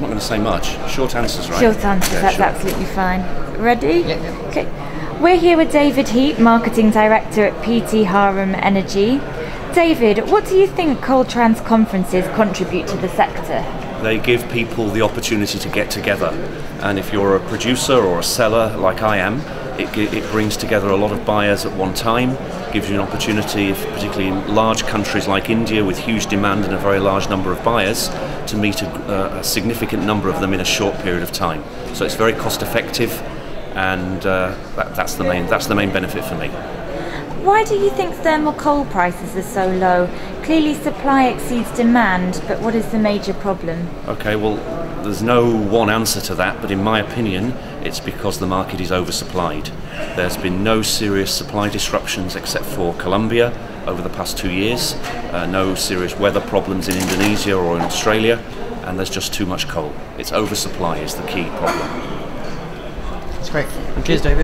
going to say much. Short answers, right? Short answers, Yeah, that's sure. absolutely fine. Ready? Yeah. Okay. We're here with David Heap, Marketing Director at PT Harum Energy. David, what do you think Coaltrans conferences contribute to the sector? They give people the opportunity to get together. And if you're a producer or a seller like I am, it, it brings together a lot of buyers at one time, gives you an opportunity, if, particularly in large countries like India with huge demand and a very large number of buyers, to meet a, uh, a significant number of them in a short period of time. So it's very cost effective, and uh, that, that's, the main, that's the main benefit for me. Why do you think thermal coal prices are so low? Clearly, supply exceeds demand, but what is the major problem? Okay, well, there's no one answer to that, but in my opinion, it's because the market is oversupplied. There's been no serious supply disruptions except for Colombia over the past two years, uh, no serious weather problems in Indonesia or in Australia, and there's just too much coal. It's oversupply is the key problem. That's great. Cheers, David.